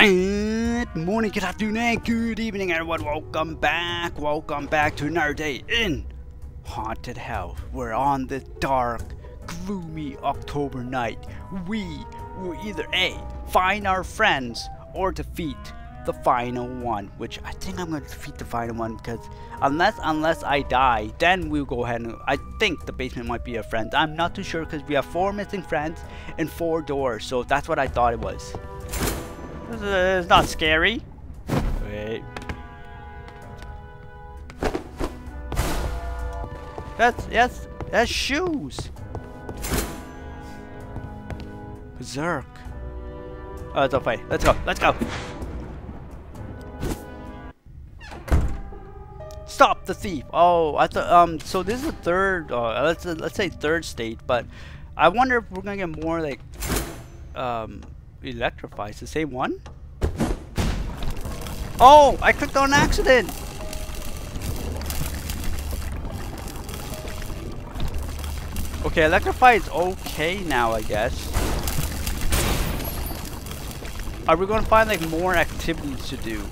Good morning, good afternoon, and good evening, everyone. Welcome back. Welcome back to another day in Haunted House. We're on this dark, gloomy October night. We will either A, find our friends, or defeat the final one. Which I think I'm going to defeat the final one because unless unless I die, then we'll go ahead and I think the basement might be a friend. I'm not too sure because we have four missing friends and four doors. So that's what I thought it was. It's not scary. Wait. That's yes, that's shoes. Berserk. Oh, it's okay. Let's go. Let's go. Stop the thief. Oh, I thought. Um. So this is the third. Uh, let's let's say third state, but I wonder if we're gonna get more like um electrifies. The same one? Oh, I clicked on accident. Okay, electrify is okay now, I guess. Are we gonna find like more activities to do?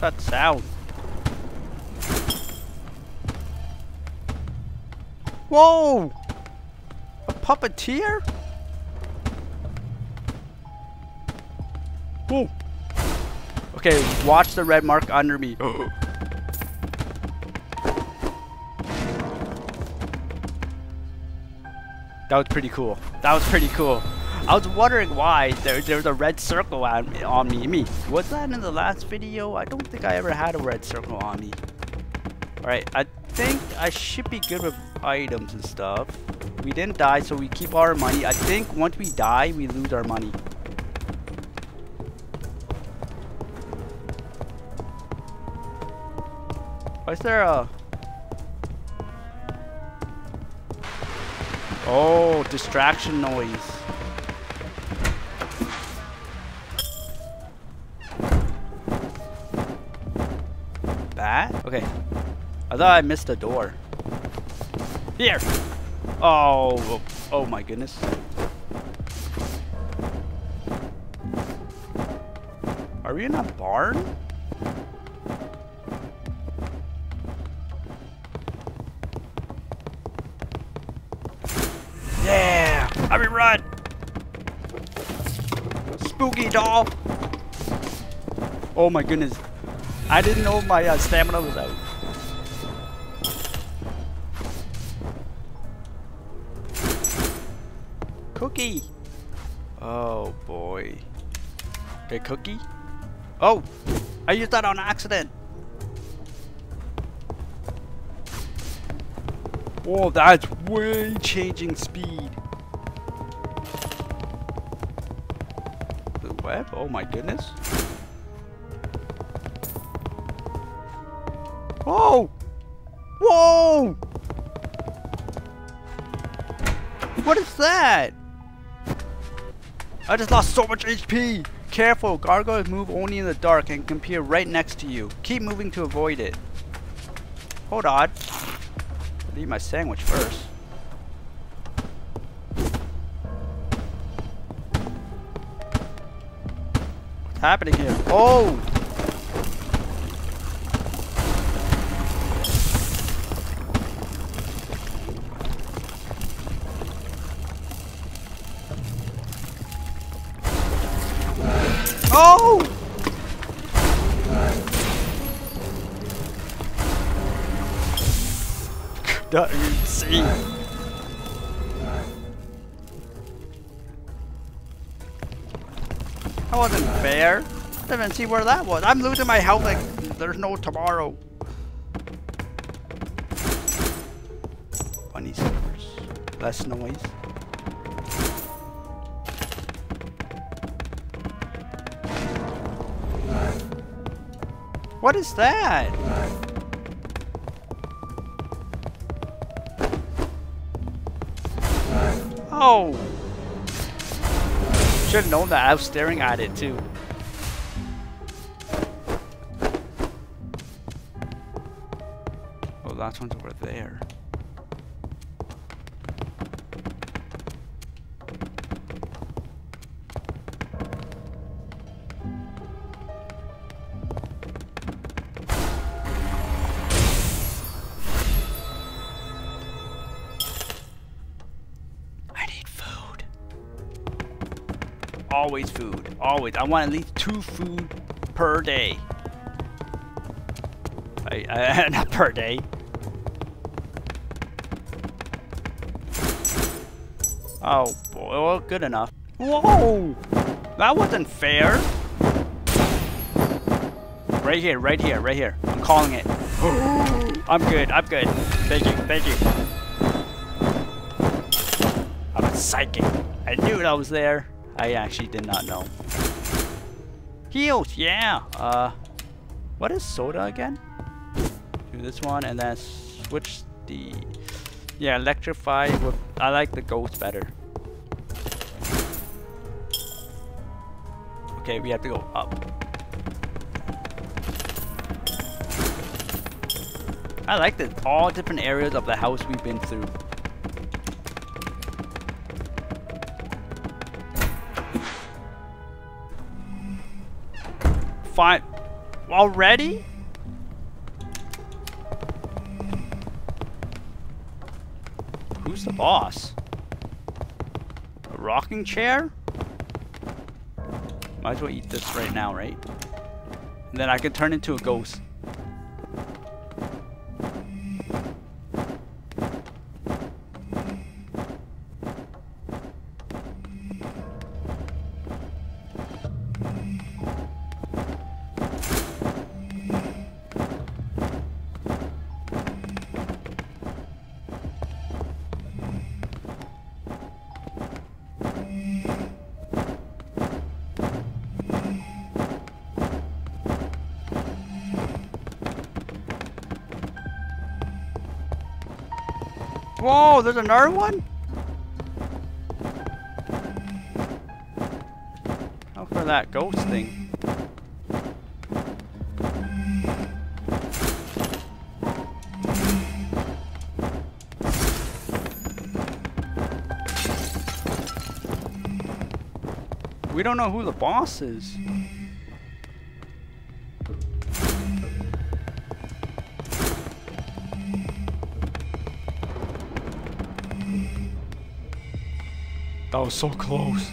That sound? Whoa! Puppeteer? Whoa. Okay, watch the red mark under me. that was pretty cool. That was pretty cool. I was wondering why there, there was a red circle on, on me. me. Was that in the last video? I don't think I ever had a red circle on me. Alright, I think I should be good with items and stuff. We didn't die, so we keep our money. I think once we die, we lose our money. Why is there a... Oh, distraction noise. That? Okay. I thought I missed a door. Here! Oh, oh my goodness. Are we in a barn? Yeah! I mean, run! Spooky doll! Oh my goodness. I didn't know my uh, stamina was out. Cookie! Oh boy. Okay, cookie? Oh! I used that on accident! Whoa, that's way changing speed. The web? Oh my goodness. Whoa! Whoa! What is that? I just lost so much HP! Careful, gargoyles move only in the dark and can appear right next to you. Keep moving to avoid it. Hold on. I'll eat my sandwich first. What's happening here? Oh! Oh! Don't see. That wasn't fair. I didn't even see where that was. I'm losing my health like there's no tomorrow. Bunny slippers. Less noise. What is that? Should have known that. I was staring at it too. Oh, that one's over there. Always food. Always. I want at least two food per day. I, I, not per day. Oh, boy. Well, good enough. Whoa! That wasn't fair. Right here, right here, right here. I'm calling it. I'm good, I'm good. Thank you, thank you. I'm a psychic. I knew that was there. I actually did not know. Heals, yeah. Uh, what is soda again? Do this one and then switch the yeah, electrify with I like the ghost better. Okay, we have to go up. I like the all different areas of the house we've been through. Fine. Already? Who's the boss? A rocking chair? Might as well eat this right now, right? And then I can turn into a ghost. Whoa, there's another one? How for that ghost thing? We don't know who the boss is. That was so close.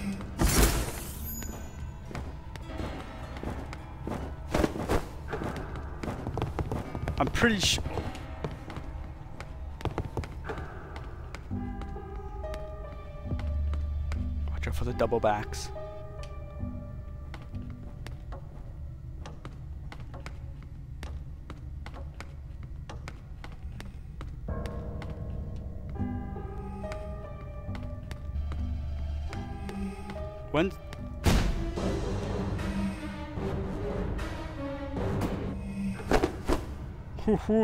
I'm pretty sure. Watch out for the double backs.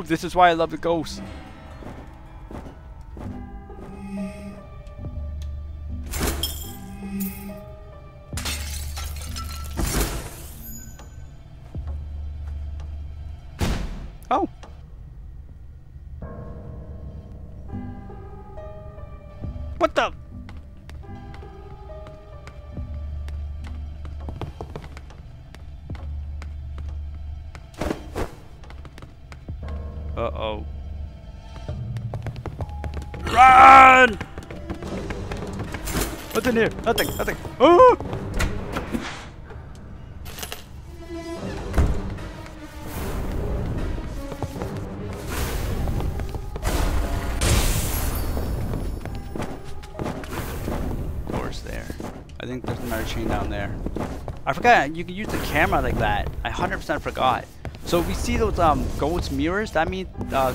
This is why I love the ghosts. In here? Nothing, nothing. Oh! Doors there. I think there's another chain down there. I forgot you can use the camera like that. I 100% forgot. So if we see those um, ghost mirrors, that means uh,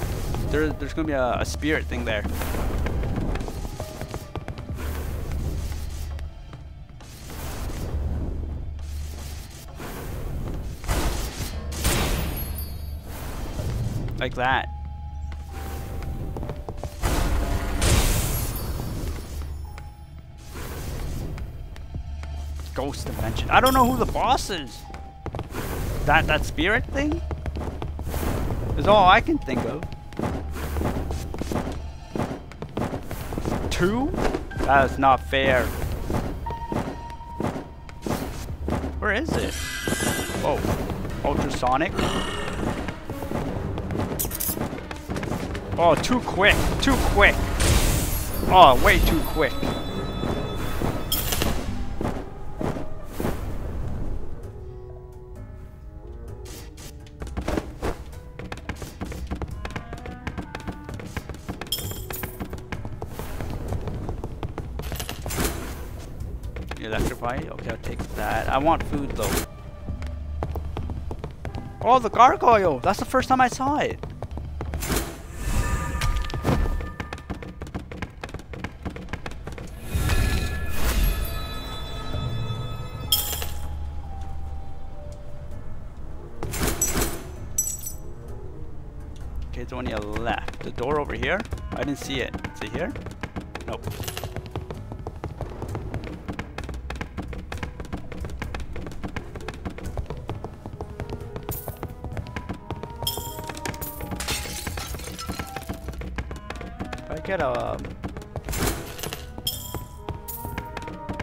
there, there's going to be a, a spirit thing there. Like that. Ghost dimension. I don't know who the boss is. That that spirit thing? Is all I can think of. Two? That is not fair. Where is it? Oh, ultrasonic. Oh, too quick. Too quick. Oh, way too quick. Electrified? Okay, I'll take that. I want food though. Oh, the gargoyle! That's the first time I saw it! Okay, it's only a left. The door over here? I didn't see it. Is it here? Nope. If I get a,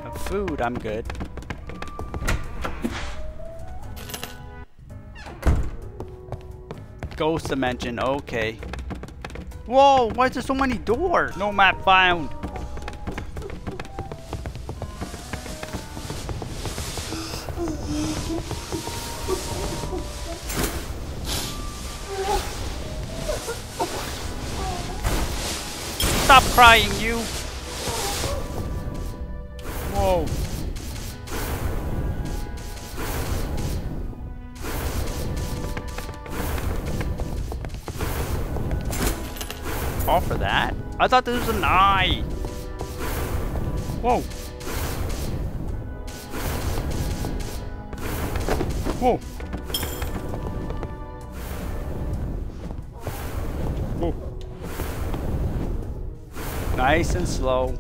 a food, I'm good. Ghost dimension, okay. Whoa, why is there so many doors? No map found. Stop crying, you. Whoa. For that? I thought this was an eye. Whoa. Whoa. Whoa. Nice and slow.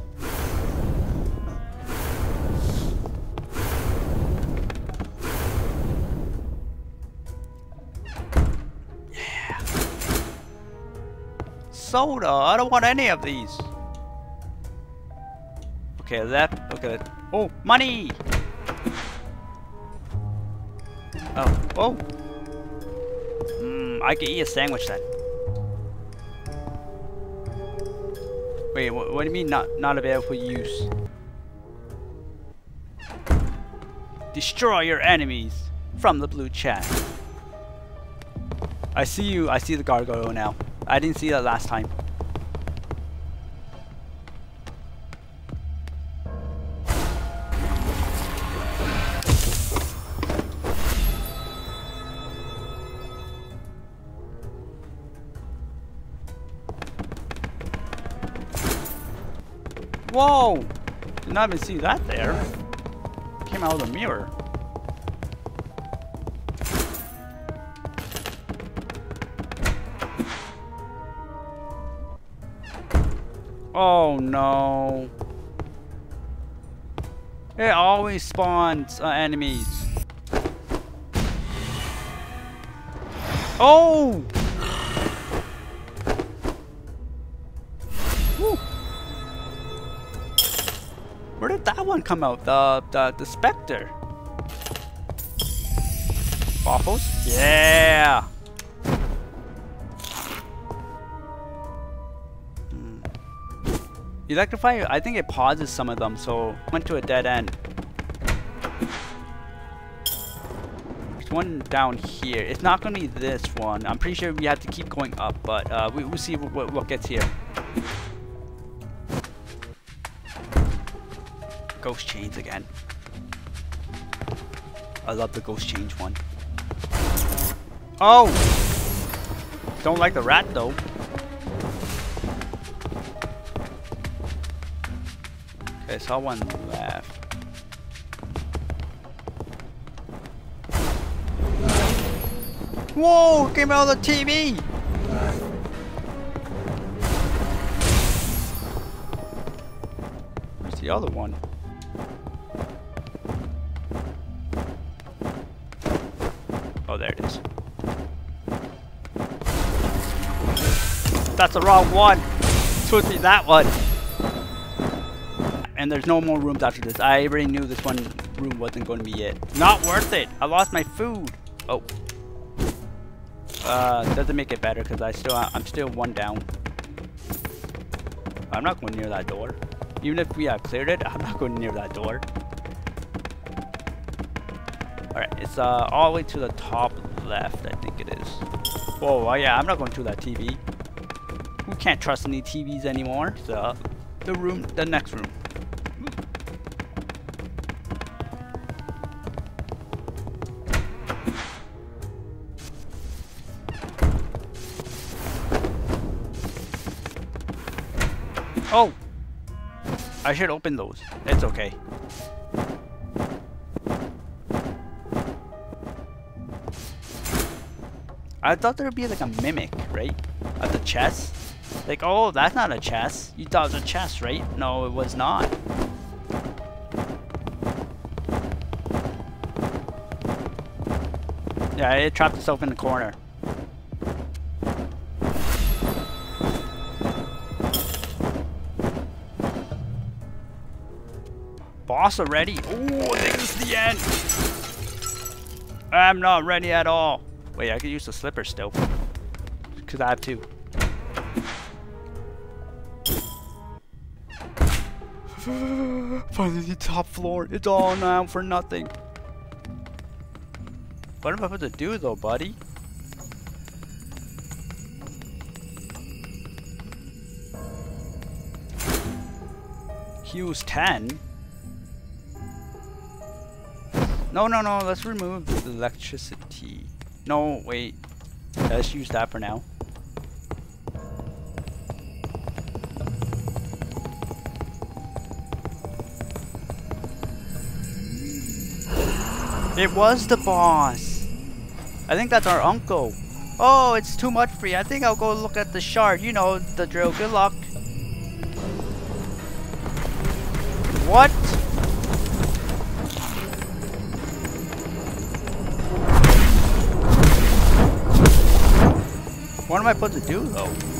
Soda. I don't want any of these. Okay, that. Okay. that. Oh, money. Oh. Oh. Hmm. I could eat a sandwich then. Wait, what, what do you mean not not available for use? Destroy your enemies from the blue chat. I see you. I see the gargoyle now. I didn't see that last time. Whoa! Did not even see that there. Came out of the mirror. Oh no. It always spawns uh, enemies. Oh! Where did that one come out? The the the specter. Waffles? Yeah. Electrify, I think it pauses some of them, so went to a dead end. There's one down here. It's not gonna be this one. I'm pretty sure we have to keep going up, but uh, we, we'll see what, what gets here. Ghost chains again. I love the ghost change one. Oh! Don't like the rat though. Okay, saw one left. Whoa! Came out of the TV! Where's the other one? Oh, there it is. That's the wrong one! To be that one! And there's no more rooms after this. I already knew this one room wasn't going to be it. Not worth it! I lost my food! Oh. Uh, doesn't make it better because I still I'm still one down. I'm not going near that door. Even if we have cleared it, I'm not going near that door. Alright, it's uh all the way to the top left, I think it is. Whoa, yeah, I'm not going to that TV. We can't trust any TVs anymore. So, the room, the next room. Oh! I should open those. It's okay. I thought there would be like a mimic, right? At the chest. Like, oh, that's not a chest. You thought it was a chest, right? No, it was not. Yeah, it trapped itself in the corner. Boss already? Oh, I think this is the end. I'm not ready at all. Wait, I could use the slipper still. Because I have two. Finally, the top floor. It's all now for nothing. What am I supposed to do though, buddy? Hughes 10? No, no, no, let's remove the electricity. No, wait. Let's use that for now. It was the boss. I think that's our uncle. Oh, it's too much for you. I think I'll go look at the shard. You know the drill. Good luck. What? Am I supposed to do though?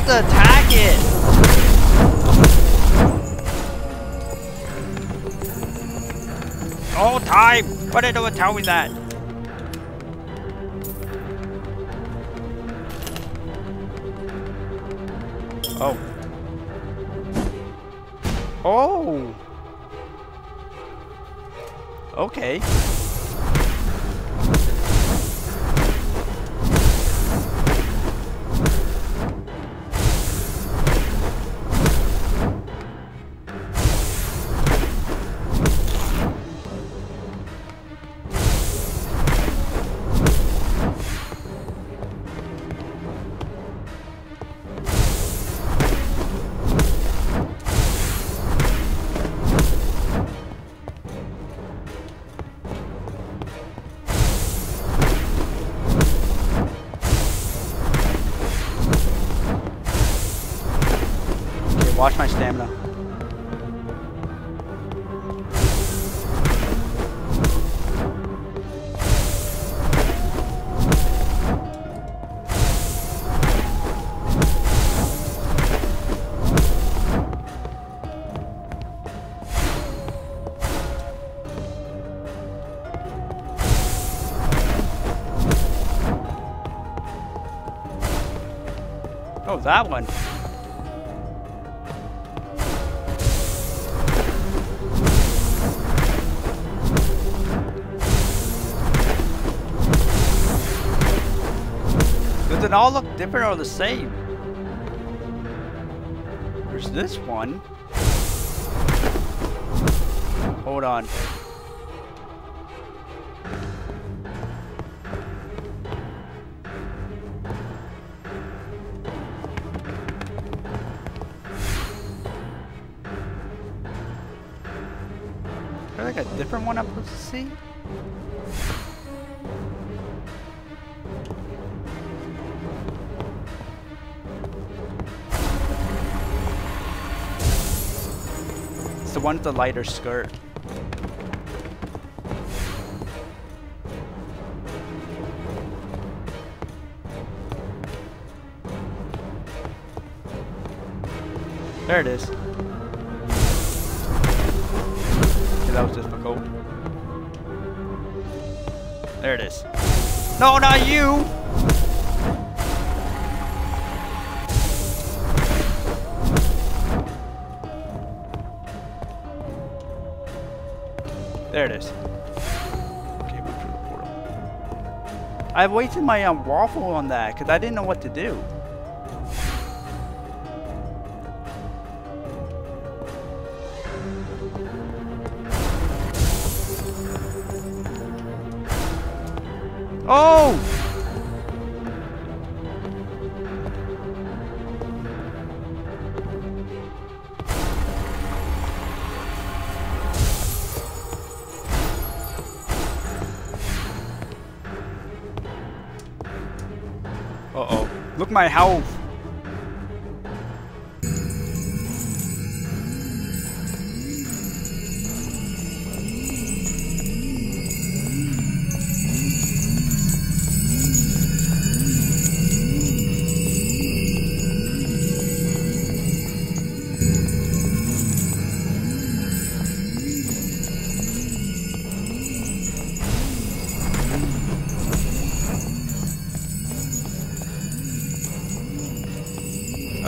Supposed to attack it! Oh, time! Why did no one tell me that? Oh. Oh! Okay, that one. Does it all look different or the same? There's this one. Hold on. I'm supposed to see? It's the one with the lighter skirt. There it is. No, not you! There it is. Okay. I wasted my um, waffle on that because I didn't know what to do. Oh! Uh-oh. Look my health.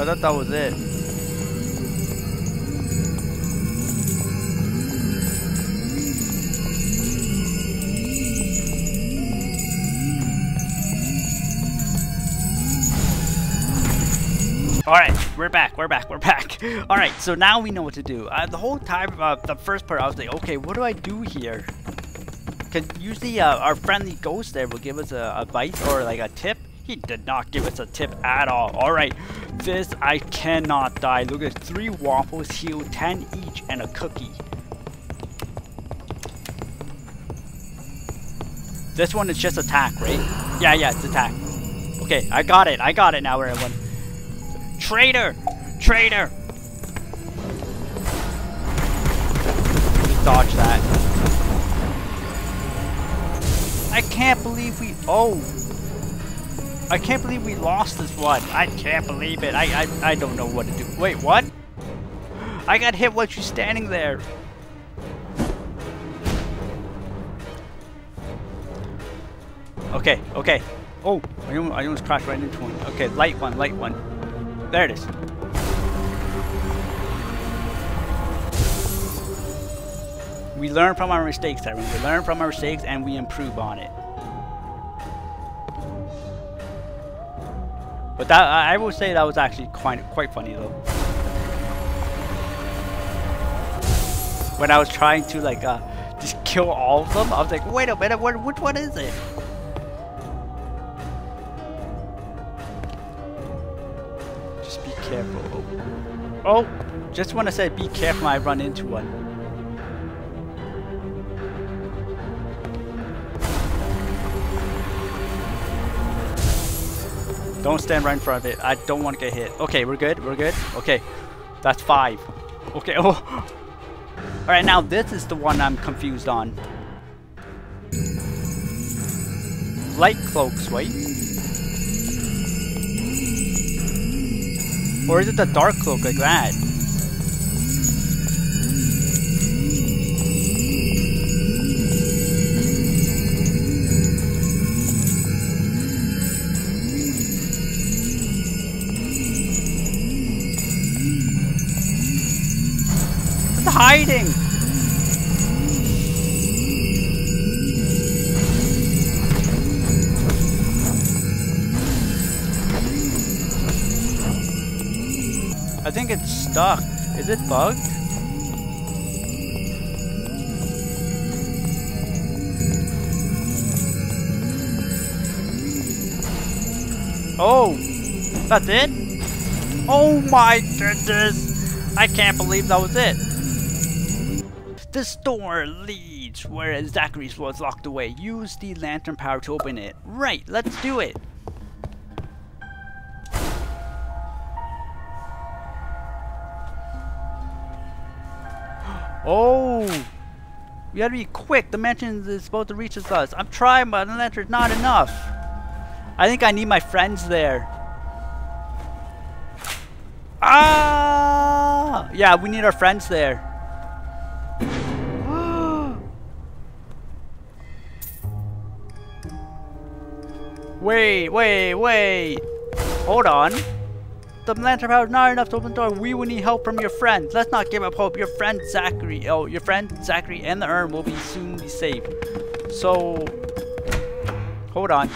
I thought that was it. Alright, we're back, we're back, we're back. Alright, so now we know what to do. Uh, the whole time, uh, the first part, I was like, okay, what do I do here? Because usually uh, our friendly ghost there will give us a advice or like a tip. He did not give us a tip at all. Alright, this, I cannot die. Look at three waffles, heal 10 each, and a cookie. This one is just attack, right? Yeah, yeah, it's attack. Okay, I got it. I got it now, everyone. Traitor! Traitor! Dodge that. I can't believe we... Oh! I can't believe we lost this one. I can't believe it. I, I, I don't know what to do. Wait, what? I got hit while she's standing there. Okay, okay. Oh, I almost, I almost crashed right into one. Okay, light one, light one. There it is. We learn from our mistakes, everyone. We learn from our mistakes and we improve on it. But that I will say that was actually quite quite funny though. When I was trying to like uh, just kill all of them, I was like, wait a minute, what, which one is it? Just be careful. Oh, just want to say be careful I run into one. Don't stand right in front of it. I don't want to get hit. Okay, we're good. We're good. Okay, that's five. Okay. Oh. All right, now this is the one I'm confused on. Light cloaks, wait. Or is it the dark cloak like that? Hiding! I think it's stuck. Is it bugged? Oh! That's it? Oh my goodness! I can't believe that was it! This door leads where Zachary's was locked away. Use the lantern power to open it. Right, let's do it! Oh! We gotta be quick. The mansion is supposed to reach us. I'm trying, but the lantern's not enough. I think I need my friends there. Ah! Yeah, we need our friends there. Wait, wait, wait. Hold on. The lantern power is not enough to open the door. We will need help from your friends. Let's not give up hope. Your friend Zachary, oh, your friend Zachary and the urn will be soon be safe. So, hold on.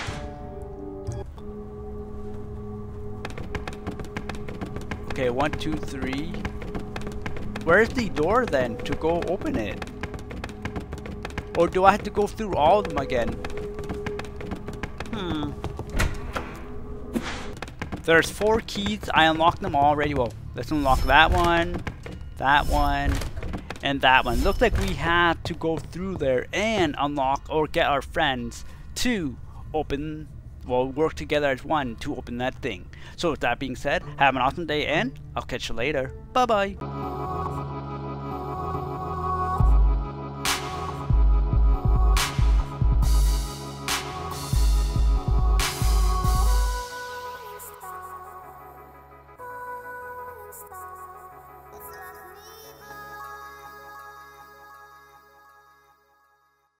Okay, one, two, three. Where's the door then to go open it? Or do I have to go through all of them again? Hmm. There's four keys. I unlocked them already. Well, let's unlock that one, that one, and that one. Looks like we have to go through there and unlock or get our friends to open, well, work together as one to open that thing. So with that being said, have an awesome day and I'll catch you later. Bye-bye.